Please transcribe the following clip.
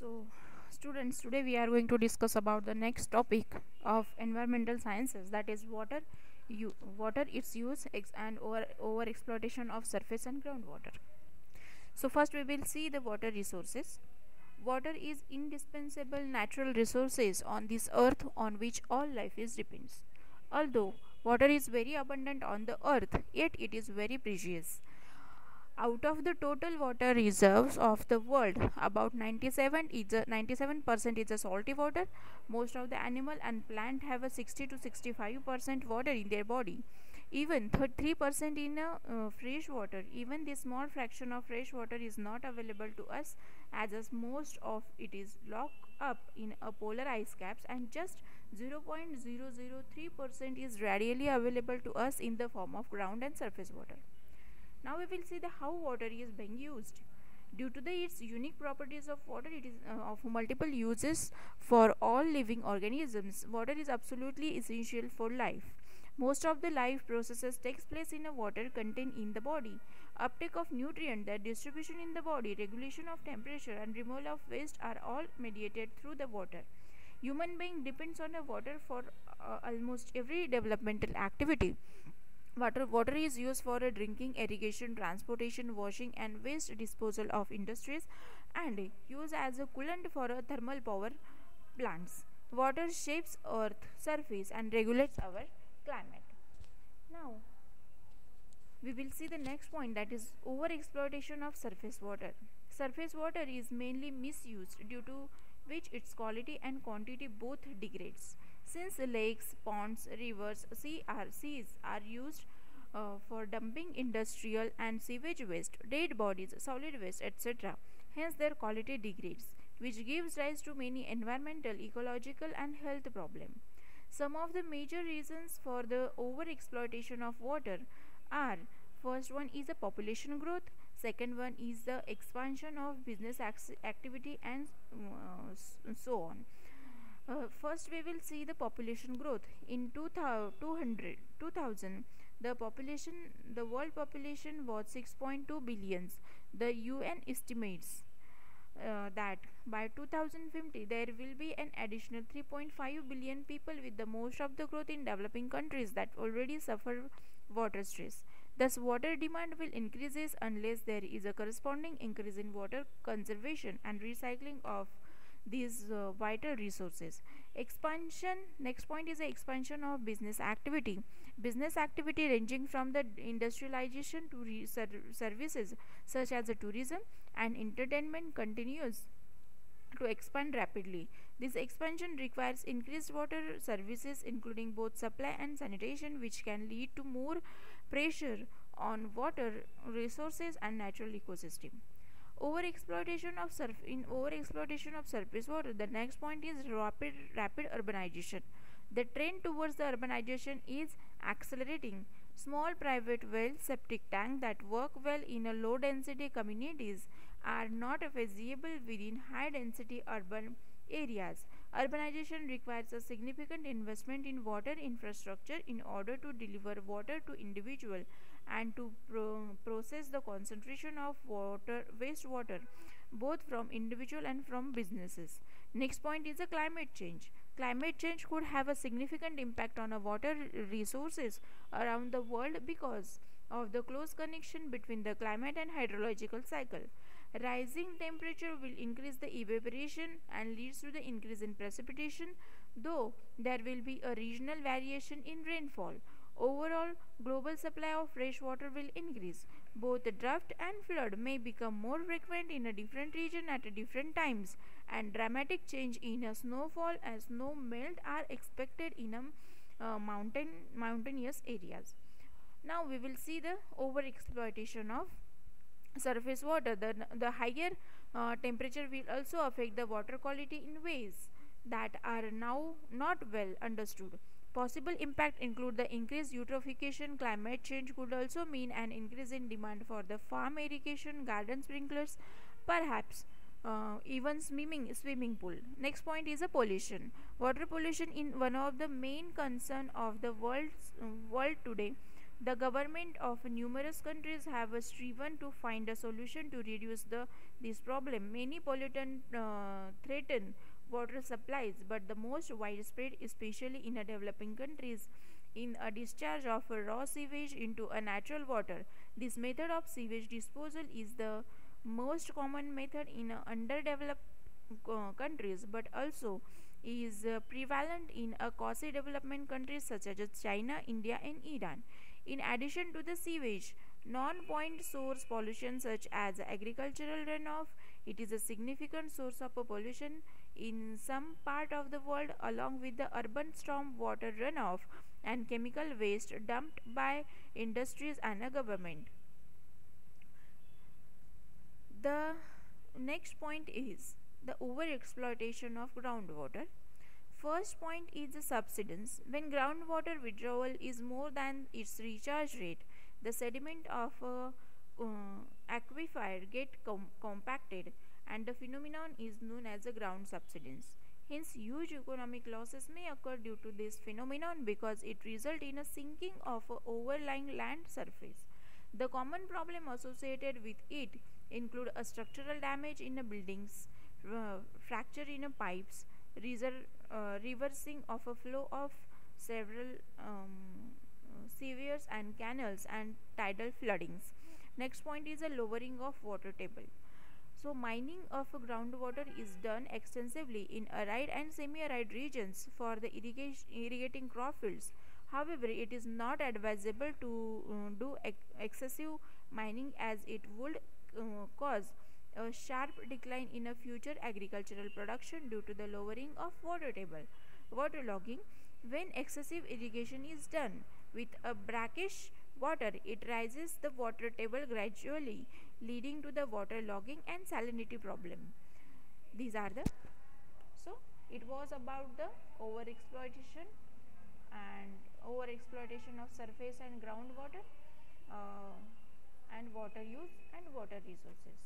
So, students, today we are going to discuss about the next topic of environmental sciences that is water, water, its use and over, over exploitation of surface and groundwater. So, first we will see the water resources. Water is indispensable natural resources on this earth on which all life is depends. Although water is very abundant on the earth, yet it is very precious. Out of the total water reserves of the world, about 97 is a, 97% is a salty water. Most of the animal and plant have a 60 to 65% water in their body. Even 3% in a, uh, fresh water. Even this small fraction of fresh water is not available to us as, as most of it is locked up in a polar ice caps and just 0.003% is readily available to us in the form of ground and surface water. Now we will see the how water is being used. Due to the its unique properties of water, it is uh, of multiple uses for all living organisms. Water is absolutely essential for life. Most of the life processes takes place in a water contained in the body. Uptake of nutrient, their distribution in the body, regulation of temperature, and removal of waste are all mediated through the water. Human being depends on the water for uh, almost every developmental activity. Water, water is used for uh, drinking, irrigation, transportation, washing, and waste disposal of industries, and used as a coolant for uh, thermal power plants. Water shapes Earth surface and regulates our climate. Now, we will see the next point that is over exploitation of surface water. Surface water is mainly misused due to which its quality and quantity both degrades. Since lakes, ponds, rivers, sea are, used uh, for dumping industrial and sewage waste, dead bodies, solid waste, etc. Hence, their quality degrades, which gives rise to many environmental, ecological, and health problems. Some of the major reasons for the over exploitation of water are first one is the population growth, second one is the expansion of business activity, and uh, so on. Uh, first, we will see the population growth. In 2000, 2000, the population, the world population was 6.2 billions. The UN estimates uh, that by 2050 there will be an additional 3.5 billion people with the most of the growth in developing countries that already suffer water stress. Thus, water demand will increases unless there is a corresponding increase in water conservation and recycling of these uh, vital resources. Expansion next point is the expansion of business activity. Business activity ranging from the industrialization to ser services such as the tourism and entertainment continues to expand rapidly. This expansion requires increased water services including both supply and sanitation which can lead to more pressure on water resources and natural ecosystem over exploitation of surf in over exploitation of surface water. The next point is rapid rapid urbanization. The trend towards the urbanization is accelerating. Small private well septic tank that work well in a low density communities are not feasible within high density urban areas urbanization requires a significant investment in water infrastructure in order to deliver water to individual and to pro process the concentration of water wastewater both from individual and from businesses. Next point is the climate change. Climate change could have a significant impact on our water resources around the world because of the close connection between the climate and hydrological cycle rising temperature will increase the evaporation and leads to the increase in precipitation though there will be a regional variation in rainfall Overall, global supply of fresh water will increase. Both drought and flood may become more frequent in a different region at different times, and dramatic change in a snowfall and snow melt are expected in a uh, mountain mountainous areas. Now we will see the overexploitation of surface water. The, the higher uh, temperature will also affect the water quality in ways that are now not well understood. Possible impact include the increased eutrophication. Climate change could also mean an increase in demand for the farm irrigation, garden sprinklers, perhaps uh, even swimming swimming pool. Next point is a pollution. Water pollution in one of the main concern of the world uh, world today. The government of numerous countries have striven to find a solution to reduce the this problem. Many pollutants uh, threaten water supplies, but the most widespread, especially in developing countries, in a discharge of a raw sewage into a natural water. This method of sewage disposal is the most common method in underdeveloped uh, countries, but also is uh, prevalent in a quasi development countries such as China, India, and Iran. In addition to the sewage, non-point source pollution such as agricultural runoff, it is a significant source of pollution in some part of the world along with the urban storm water runoff and chemical waste dumped by industries and a government. The next point is the overexploitation of groundwater. First point is the subsidence. When groundwater withdrawal is more than its recharge rate, the sediment of a uh, aquifer get com compacted and the phenomenon is known as a ground subsidence. Hence, huge economic losses may occur due to this phenomenon because it results in a sinking of a overlying land surface. The common problem associated with it include a structural damage in the buildings, uh, fracture in a pipes, uh, reversing of a flow of several um, sewers and canals and tidal floodings. Next point is a lowering of water table. So mining of groundwater is done extensively in arid and semi-arid regions for the irrigating crop fields. However, it is not advisable to uh, do ex excessive mining as it would uh, cause a sharp decline in a future agricultural production due to the lowering of water table. Water logging when excessive irrigation is done with a brackish water, it rises the water table gradually leading to the water logging and salinity problem. These are the so it was about the over exploitation and over exploitation of surface and groundwater uh, and water use and water resources.